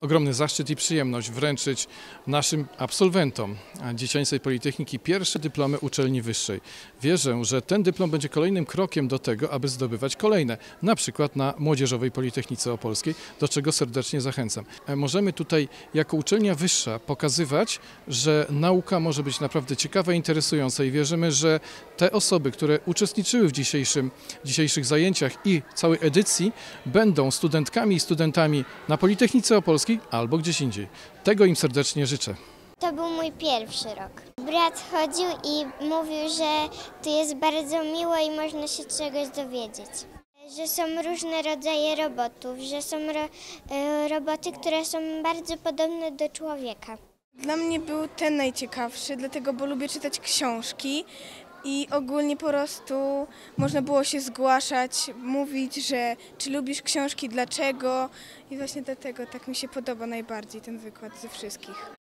Ogromny zaszczyt i przyjemność wręczyć naszym absolwentom Dziecięcej Politechniki pierwsze dyplomy uczelni wyższej. Wierzę, że ten dyplom będzie kolejnym krokiem do tego, aby zdobywać kolejne, na przykład na Młodzieżowej Politechnice Opolskiej, do czego serdecznie zachęcam. E, Możemy tutaj jako uczelnia wyższa pokazywać, że nauka może być naprawdę ciekawa interesująca i wierzymy, że te osoby, które uczestniczyły w dzisiejszym, dzisiejszych zajęciach i całej edycji będą studentkami i studentami na Politechnice Opolskiej albo gdzieś indziej. Tego im serdecznie życzę. To był mój pierwszy rok. Brat chodził i mówił, że tu jest bardzo miło i można się czegoś dowiedzieć. Że są różne rodzaje robotów, że są ro, e, roboty, które są bardzo podobne do człowieka. Dla mnie był ten najciekawszy, dlatego, bo lubię czytać książki i ogólnie po prostu można było się zgłaszać, mówić, że czy lubisz książki, dlaczego i właśnie dlatego tak mi się podoba najbardziej ten wykład ze wszystkich.